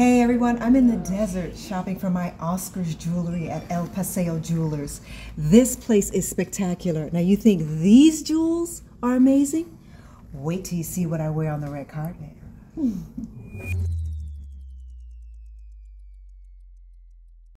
Hey everyone, I'm in the desert shopping for my Oscars jewelry at El Paseo Jewelers. This place is spectacular. Now you think these jewels are amazing? Wait till you see what I wear on the red carpet. Hmm.